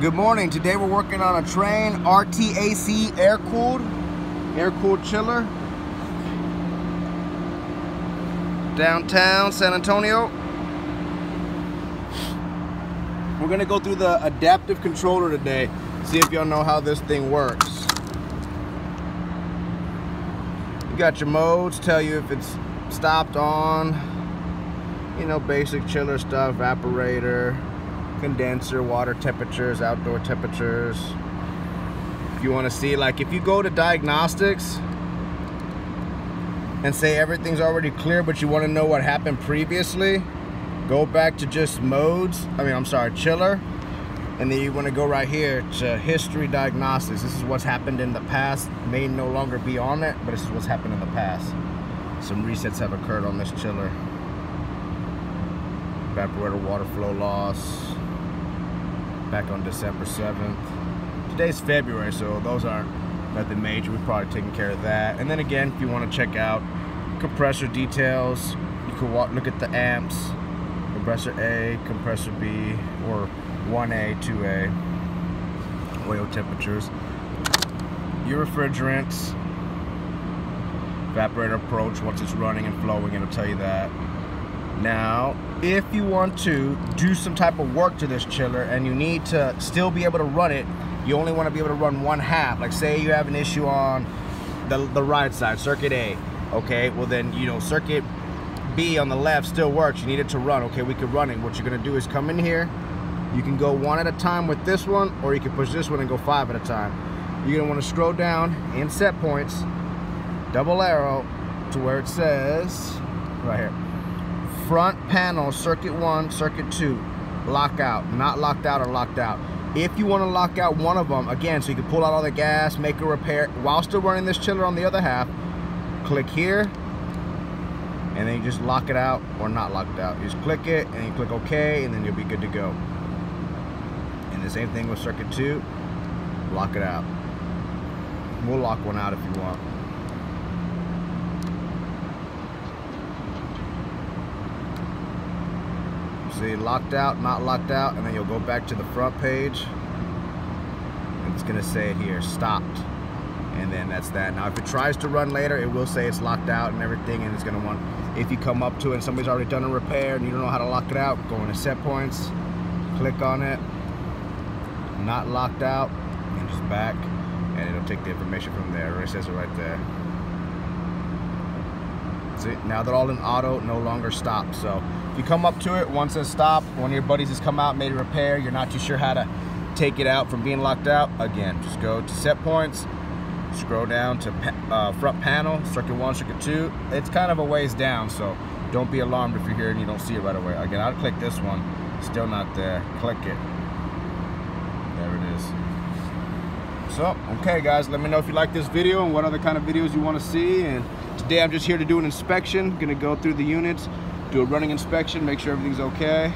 Good morning. Today we're working on a Trane RTAC air-cooled, air-cooled chiller. Downtown San Antonio. We're gonna go through the adaptive controller today, see if y'all know how this thing works. You got your modes, tell you if it's stopped on, you know, basic chiller stuff, evaporator, condenser, water temperatures, outdoor temperatures. If you want to see, like if you go to diagnostics and say everything's already clear, but you want to know what happened previously, go back to just modes. I mean, I'm sorry, chiller. And then you want to go right here to history diagnostics. This is what's happened in the past. May no longer be on it, but this is what's happened in the past. Some resets have occurred on this chiller. Evaporator water flow loss, back on December 7th. Today's February, so those aren't nothing major. We've probably taken care of that. And then again, if you want to check out compressor details, you can walk, look at the amps, compressor A, compressor B, or 1A, 2A, oil temperatures, your refrigerants, evaporator approach, once it's running and flowing, it'll tell you that. Now, if you want to do some type of work to this chiller and you need to still be able to run it, you only want to be able to run one half. Like say you have an issue on the, the right side, circuit A. Okay, well then, you know, circuit B on the left still works. You need it to run. Okay, we could run it. What you're gonna do is come in here. You can go one at a time with this one, or you can push this one and go five at a time. You're gonna wanna scroll down in set points, double arrow to where it says, right here, front panel, circuit one, circuit two, lock out. not locked out or locked out. If you want to lock out one of them, again, so you can pull out all the gas, make a repair, while still running this chiller on the other half, click here, and then you just lock it out or not locked out. You just click it, and you click OK, and then you'll be good to go. And the same thing with circuit two, lock it out. We'll lock one out if you want. See, locked out, not locked out, and then you'll go back to the front page. And it's gonna say here, stopped. And then that's that. Now, if it tries to run later, it will say it's locked out and everything, and it's gonna want, if you come up to it and somebody's already done a repair and you don't know how to lock it out, go into set points, click on it, not locked out, and just back, and it'll take the information from there. It says it right there. See, now they're all in auto, no longer stop. So if you come up to it, one says stop, one of your buddies has come out, made a repair, you're not too sure how to take it out from being locked out, again, just go to set points, scroll down to uh, front panel, circuit one, circuit two. It's kind of a ways down, so don't be alarmed if you're here and you don't see it right away. Again, I'll click this one, still not there, click it. There it is. So, okay guys, let me know if you like this video and what other kind of videos you want to see. And Today I'm just here to do an inspection, gonna go through the units, do a running inspection, make sure everything's okay.